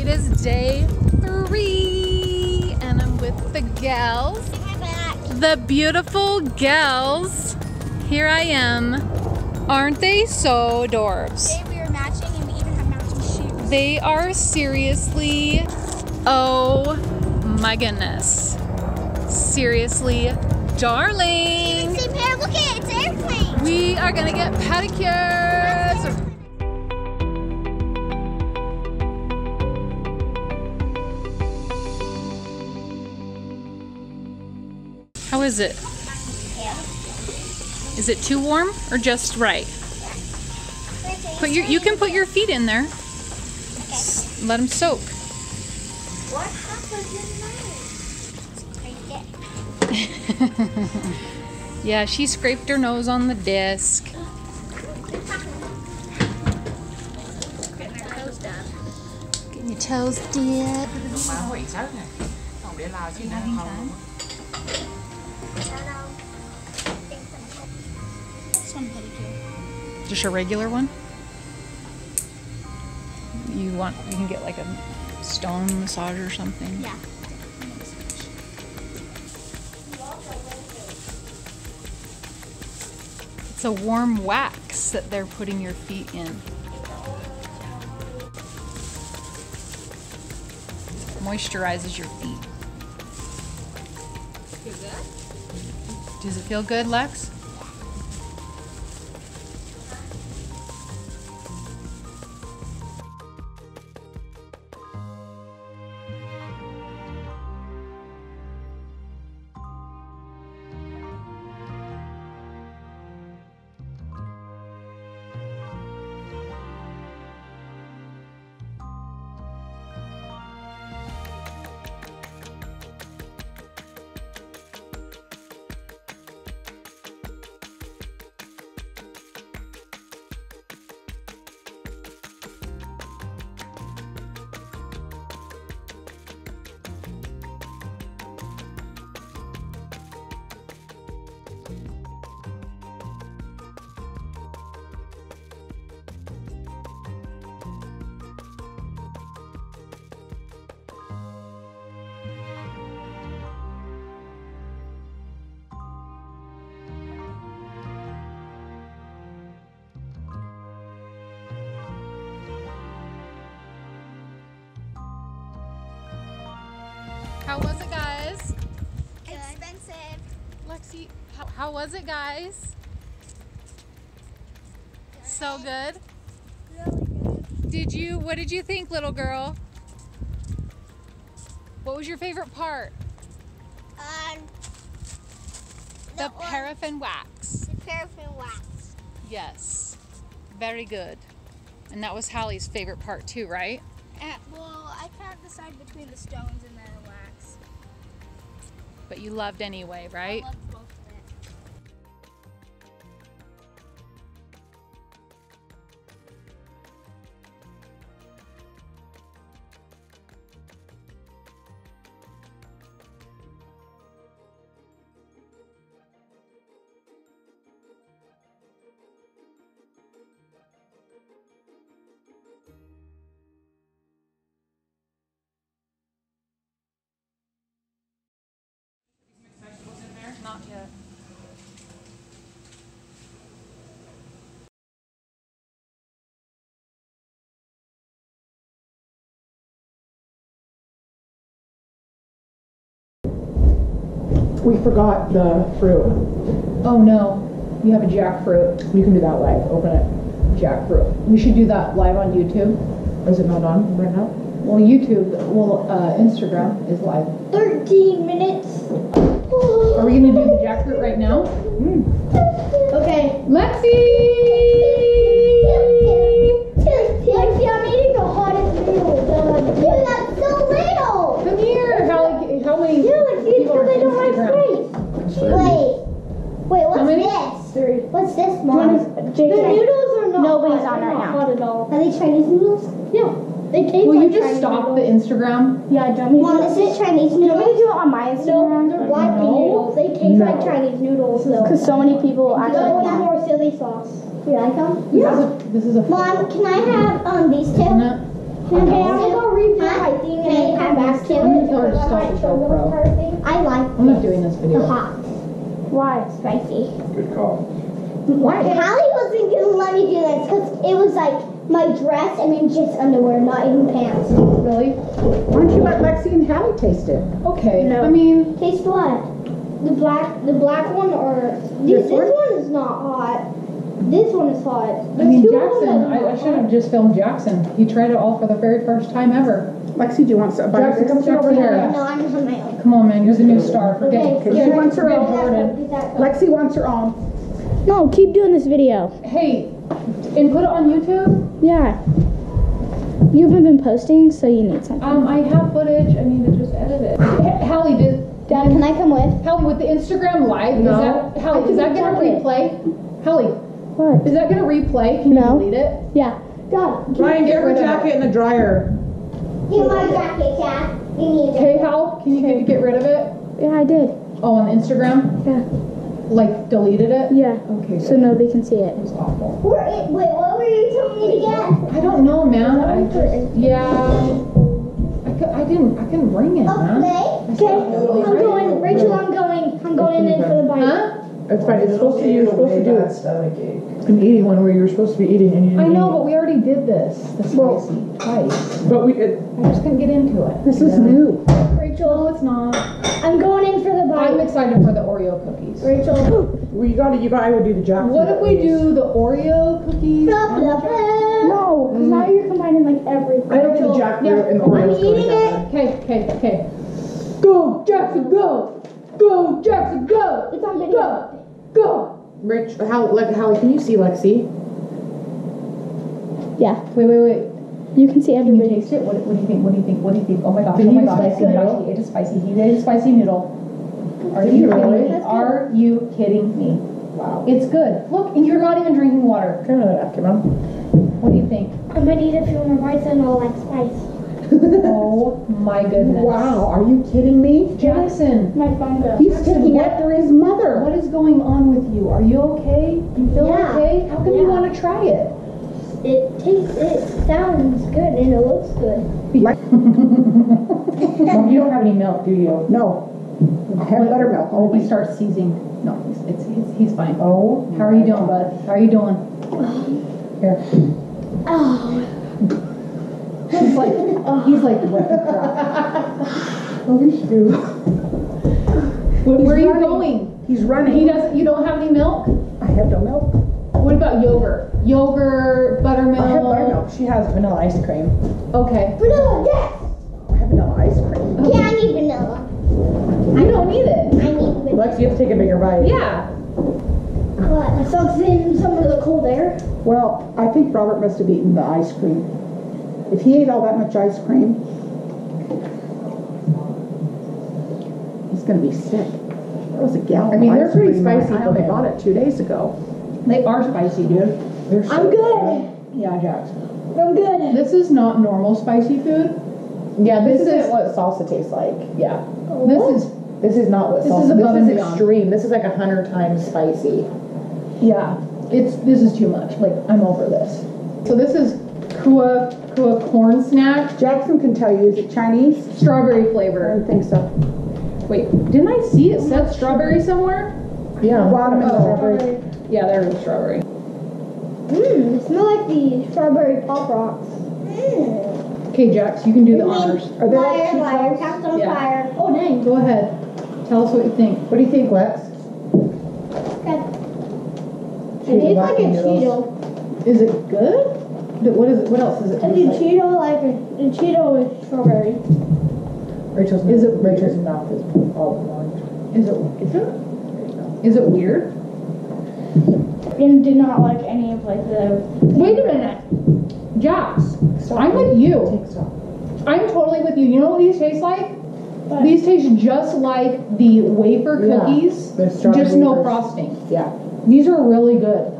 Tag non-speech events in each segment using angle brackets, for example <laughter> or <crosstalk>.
It is day three, and I'm with the gals, the beautiful gals. Here I am. Aren't they so adorbs? Today we are matching and we even have matching shoes. They are seriously, oh my goodness. Seriously, darling. Same look at it, it's an airplane. We are gonna get pedicures. How is it? Is it too warm or just right? Put your, you can put your feet in there. S- Let them soak. What happened in mine? <laughs> yeah, she scraped her nose on the disc. Getting their toes done. Getting your toes did. Just a regular one? You want you can get like a stone massage or something. Yeah. It's a warm wax that they're putting your feet in. Moisturizes your feet. Does it feel good, Lex? How was it, guys? Expensive. Lexi, how, how was it, guys? So good. Really good. Did you, what did you think, little girl? What was your favorite part? Um, The one- paraffin wax. The paraffin wax. Yes. Very good. And that was Hallie's favorite part too, right? Uh, well, I can't decide between the stones and the. But you loved anyway, right? Not yet. We forgot the fruit. Oh no, you have a jackfruit. You can do that live. Open it. Jackfruit. We should do that live on YouTube. Is it not on right now? Well, YouTube, well, uh, Instagram is live. 13 minutes. Are we gonna do the jackfruit right now? Hmm. Okay. Lexi! Lexi, I'm eating the hottest noodles. Dude, that's so little. Come here. How, how many Dude, it's people are because I don't have Instagram? space. Wait. Wait, what's this? Three. What's this, Mom? The noodles are not Nobody's on right now. Hot at all. Are they Chinese noodles? Yeah. They taste Will like you just Chinese stop noodles. the Instagram? Yeah, do you want me Mom, this is Chinese noodles. Do you want me to do it on my Instagram? No, they're No. noodles. They taste No. like Chinese noodles, though. Because so many people actually want more silly sauce. Do you like them? This is a, this is a Mom, can I have um these two? No. Okay, I'm gonna go refill hard to stop the GoPro. I like I'm not doing this video. the hot. Why? Spicy. Good call. Why? Callie wasn't gonna let me do this because it was like my dress and then just underwear, not even pants. Really? Why don't you let Lexi and Hallie taste it? Okay. No. I mean, Taste what? The black, the black one, or this, This this one? one is not hot. This one is hot. I mean two of them Jackson. I, I should have just filmed Jackson. He tried it all for the very first time ever. Lexi, do you want some? Jackson, come sit over here. No, I'm on my own. Come on, man. You're the new star. Forget. Okay, Because she here, wants her get own. Jordan. one, get that one. Lexi wants her own. No, keep doing this video. Hey, and put it on YouTube. Yeah. You haven't been posting, so you need something. Um, I have footage. I need to just edit it. H- Hallie, did Dad, can I come with? Hallie with the Instagram live? Is that Hallie? Is that gonna jacket. replay? Hallie, What? is that gonna replay? Can you delete it? Yeah. Dad, Ryan, get get her rid of jacket in the dryer. get my jacket, Dad. You need it. Okay, Hal, can you get- get rid of it? Yeah, I did. Oh, on Instagram? Yeah. Like deleted it? Yeah. Okay, So nobody can see it. was awful. Where, it- wait, what were you telling me to get? I don't know, man. I just yeah. I, cou- I didn't I couldn't bring it, man. Okay. Okay. I'm going, Rachel. I'm going. I'm going in for the bite. Huh? It's fine, it's supposed to, you're supposed to do Bad stomach ache. an eating one where you're supposed to be eating and you didn't I know, eat. but we already did this. The Well- spicy twice. But we, it, I just couldn't get into it. this is new. Rachel, No, it's not. I'm going in for the I'm bite. excited for the Oreo cookies. Rachel. <gasps> Well, you gotta, you gotta, I would do the jackfruit. What if we do the Oreo cookies? Blah, blah, blah. No, because now you're combining like everything. I don't think the jackfruit and the Oreos I'm go eating together. Okay, okay, okay. Go, Jackson, go! Go, Jackson, go! It's on video. Go! Go! Rich, how, like, Hallie, can you see Lexi? Yeah. Wait, wait, wait. You can see Can you taste it? What, what do you think? What do you think? What do you think? Oh my gosh, Did oh my eat gosh. spicy oh noodle? He ate a spicy, he ate a spicy noodle. Are Did you he kidding really? me? That's good. Are you kidding me? Wow. It's good. Look, and you're not even drinking water. Turn that after mom. What do you think? I'm gonna eat a few more bites and I'll like spice. <laughs> <laughs> Oh my goodness. Wow, are you kidding me? Jackson, My phone goes. He's taking after his mother. what is going on with you? Are you okay? You feel Yeah. okay? How come you want to try it? It tastes, it sounds good and it looks good. <laughs> Mom, you don't have any milk, do you? No. I have buttermilk. Oh, he starts seizing. No, he's, it's, he's, he's fine. Oh. How are you doing, bud? How are you doing? Here. Oh, Oh, he's like, he's like, what the crap? Oh, shoot. Where are you running. going? He's running. He doesn't, you don't have any milk? I have no milk. What about yogurt? Yogurt, buttermilk? I have buttermilk. She has vanilla ice cream. Okay. vanilla, yes! I have vanilla ice cream. Yeah, I need vanilla. You don't need it. I need vanilla. Lex, you have to take a bigger bite. Yeah. What? It soaks in some of the cold air. Well, I think Robert must have eaten the ice cream. If he ate all that much ice cream, he's gonna be sick. That was a gallon I mean, they're ice pretty spicy I only bought it two days ago. They are spicy, dude. They're so I'm good. Yeah, Jackson. I'm good. This is not normal spicy food. Yeah, this, This isn't is- what salsa tastes like. Yeah. Oh, this is, This is not what This salsa. is above this is extreme. This is like a hundred times spicy. yeah. It's, this is too much. Like, I'm over this. So this is Kua, Kua corn snack, Jackson can tell you, is it Chinese? strawberry flavor. I flavor. don't think so. Wait, didn't I see it said strawberry somewhere? Yeah. Bottom is Oh. strawberry. Yeah, there is strawberry. Mmm, they smell like the strawberry pop rocks. Mmm. Okay, Jax, you can do the honors. Are they like Liar, cheap liar, rocks? cast on Yeah. fire. Oh, dang. Go ahead. Tell us what you think. What do you think, Lex? Okay. It tastes like a noodles. Cheeto. Is it good? Th- What is it? What else is it? It's a like? Cheeto like a, a Cheeto with strawberry. Rachel's Is it Rachel's mouth is all orange. Is it? Is it? Is it weird? And did not like any of like the. Wait a minute, Jax. I'm with you. I'm totally with you. You know what these taste like? These taste just like the wafer cookies, the strawberry just no frosting. Yeah. These are really good.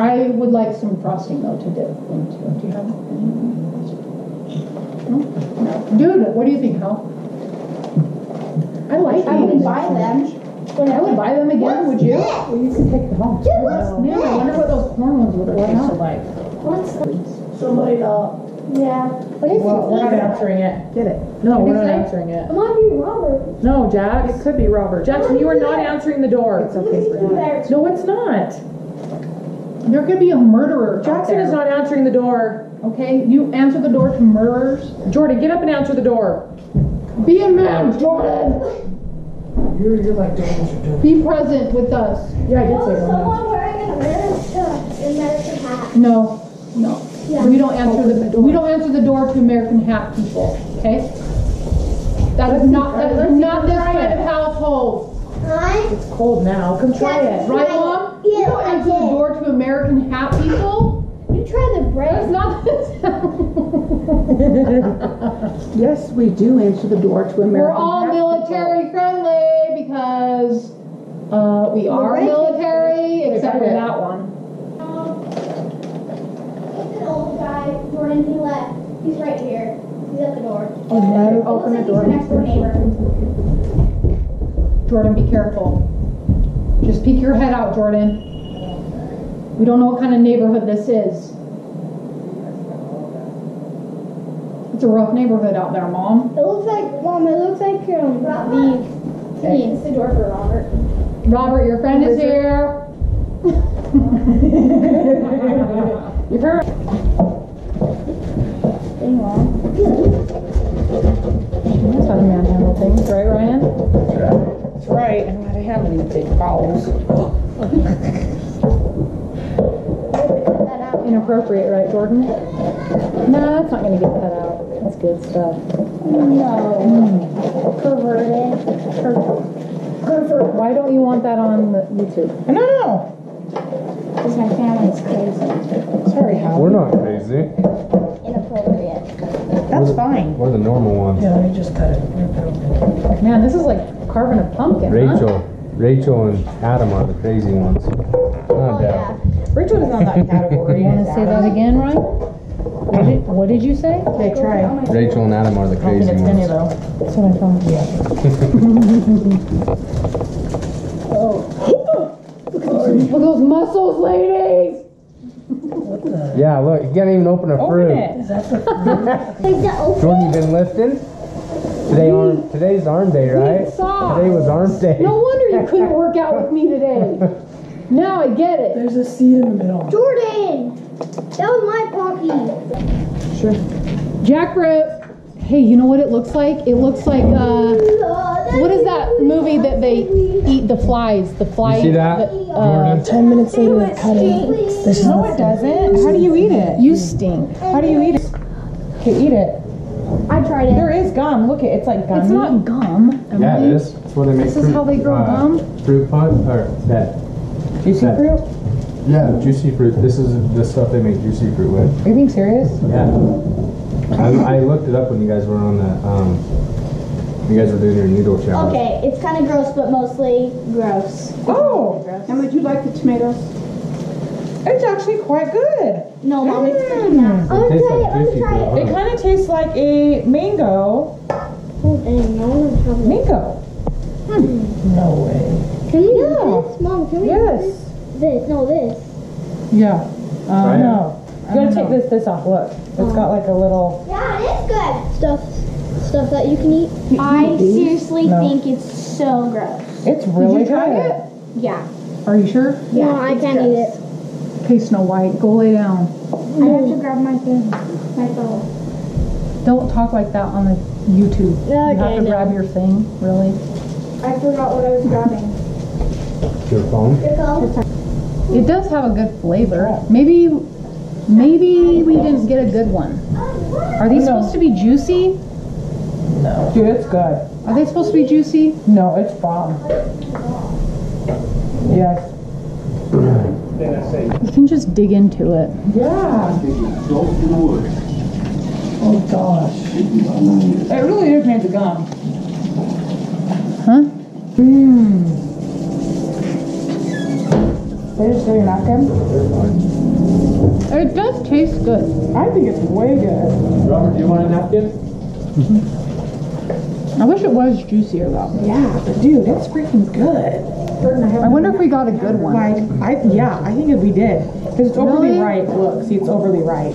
I would like some frosting though to dip into. Do you have any? No? No. Dude, what do you think, Hal? I like I would buy them. I would buy them again, would you? Well, you can take it home. What's Man, I wonder what those corn ones would taste like. What's Somebody, uh, Yeah. What is Well, we're not it? answering it. Get it. No, What'd we're not say? answering it. It might be Robert. No, Jax. It could be Robert. Jackson, you are not answering the door. It's okay for. No, it's not. There could be a murderer. out Jackson there. is not answering the door. Okay, you answer the door to murderers. Jordan, get up and answer the door. Be a man, Jordan. You're, you're like doing what you're doing. Be present with us. Yeah, I did say that. someone wearing an American, American hat. No, no. Yeah. We don't answer the, we don't answer the door to American hat people, okay? That is not, that is not this kind of household, Hi. It's cold now. Come try it. right, Mom? We Yeah, don't answer the door to American hat people. You try the That's not this. <laughs> Yes, we do answer the door to American. We're all hat military friendly because, uh, we are right. military, except for that one. It's an old guy. Jordan, he left. He's right here. He's at the door. Okay, Open the door. Next door neighbor. Jordan, be careful. Just peek your head out, Jordan. We don't know what kind of neighborhood this is. It's a rough neighborhood out there, Mom. It looks like, Mom, it looks like um, the. Okay. It's the door for Robert. Robert, your friend is here. <laughs> You've heard. That's how to manhandle things, right, Ryan? That's right. I'm not having any big balls. <laughs> Inappropriate, right, Jordan? No, that's not gonna get cut out. That's good stuff. No. Perverted. Pervert. Why don't you want that on the YouTube? No, no. Because my family's crazy. Sorry, Hal. We're not crazy. Inappropriate. That's fine. We're the normal ones. Yeah, let me just cut it. Man, this is like carving a pumpkin, huh? Rachel, Rachel and Adam are the crazy ones. Oh, Not yeah. Rachel is not that category. You wanna say that again, Ryan? What did, what did you say? Okay, try. Rachel and Adam are the I don't think crazy it's Penny ones. though. That's what I thought. Yeah. <laughs> Oh. Look at those muscles, ladies! Yeah, look, you can't even open a Open fruit. it. Like the <laughs> open. Jordan, you been lifting? Today mm. arm, today's arm day, right? socks. Today was arm day. No wonder you couldn't work out with me <laughs> today. Now I get it. There's a seed in the middle. Jordan! That was my pocky. Sure. Jackfruit. Hey, you know what it looks like? It looks like, uh, what is that movie that they eat the flies? The fly. You see that, the, uh, Jordan? Ten minutes later, it cut it. No, it doesn't. How do you eat it? You stink. How do you eat it? Okay, eat it. I tried it. There is gum. Look, at it. It's like gummy. It's not gum. Yeah, it Emily. is. That's where they make This is how they grow uh, gum? Fruit punch, or that. Juicy that- fruit. Yeah, juicy fruit. This is the stuff they make juicy fruit with. Are you being serious? Yeah. I, I looked it up when you guys were on the, um, you guys were doing your noodle challenge. Okay, it's kind of gross, but mostly gross. Oh, Emily, do you like the tomatoes? it's actually quite good. No, mom, it's pretty Mm. nasty. I'm It tastes try it. like I'm juicy try fruit, it. It huh? kind of tastes like a mango. Oh, dang, no one has it. Mango. No way. Can we eat this? Mom, can we Yes. eat this? This, no, this. Yeah. Uh, try it. no. You gotta take this this off. Look, it's got oh. like a little. Yeah, it is good. Stuff, stuff that you can eat. I seriously No. think it's so gross. It's really try good. it? Yeah. Are you sure? Yeah, no, I can't eat it. Okay, Snow White, go lay down. Mm. I have to grab my thing, My phone. Don't talk like that on the YouTube. you have Okay, to no. grab your thing, really. I forgot what I was grabbing. Your phone? Your phone? It does have a good flavor. Maybe, maybe we didn't get a good one. Are these No. supposed to be juicy? No. Dude, it's good. Are they supposed to be juicy? No, it's bomb. Yes. You can just dig into it. Yeah. Oh gosh. It really is made of gum. Huh? Mmm. They just throw your napkin? It does taste good. I think it's way good. Robert, do you want a napkin? I wish it was juicier though. Yeah, but dude, it's freaking good. I wonder if we got a good one. Like, I yeah, I think if we did, because it's overly Really? ripe. Look, see, it's overly ripe.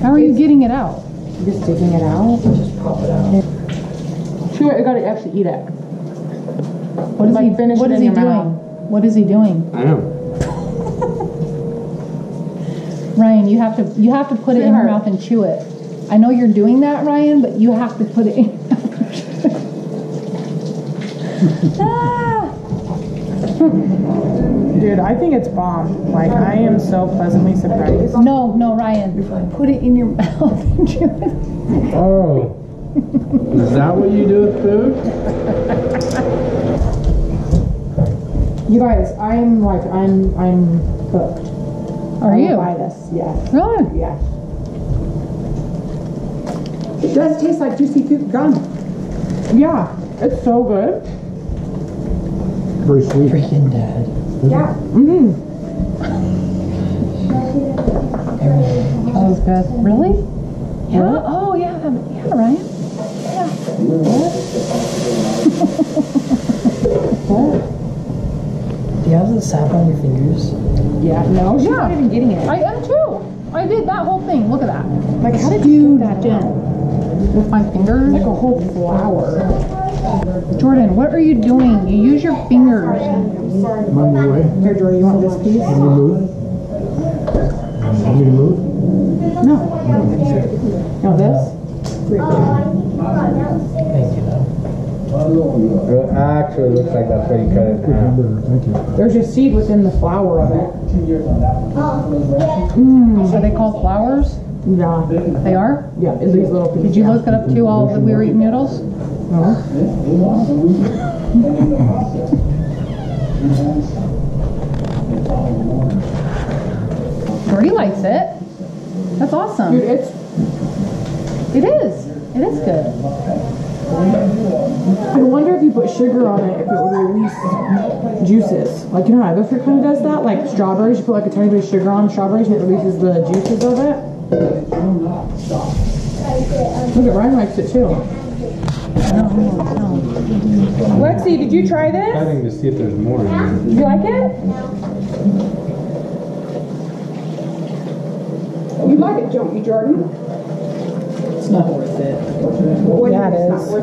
How are you getting it out? Just taking it out. Just pop it out. Sure, I gotta actually eat it. What is Like, he, finish what it is in he your doing? mouth. What is he doing? I know. <laughs> Ryan, you have to, you have to put it in your Sweetheart. mouth and chew it. I know you're doing that, Ryan, but you have to put it in. <laughs> Dude, I think it's bomb. Like, I am so pleasantly surprised. No, no, Ryan, put it in your <laughs> mouth and chew it. Oh. Is that what you do with food? You guys, I'm like, I'm, I'm hooked. Are I will you? Buy this, yes, Really? yes. It does taste like juicy fruit gum. Yeah, it's so good. Very sweet. Freaking dead. Yeah. Mm-hmm. That was good. Really? Yeah? Oh, yeah, yeah, Ryan. Do you have the sap on your fingers? Yeah, no, she's Yeah. not even getting it. I am too. I did that whole thing. Look at that. Like, how did you do that down? With my fingers. Like a whole flower. Jordan, what are you doing? You use your fingers. I'm on your way. Here, Jordan, you want this piece? Want me to move? Want me to move? No. No, this? Thank you, though. It actually looks like that's what you cut it in half. Thank you. There's a seed within the flower of it. Oh, mm. Are they called flowers? Yeah. They are? Yeah, in these little pieces. Did you look it up too while we were eating noodles? Jordy likes it. That's awesome. Dude, it's, It is. It is good. I wonder if you put sugar on it, if it would release juices. Like, you know how other fruit kind of does that? Like strawberries, you put like a tiny bit of sugar on strawberries and it releases the juices of it. Look at Ryan likes it too. Lexi, did you try this? Cutting to see if there's more in there. Did you like it? You like it, don't you, Jordan? It's not worth it. Is.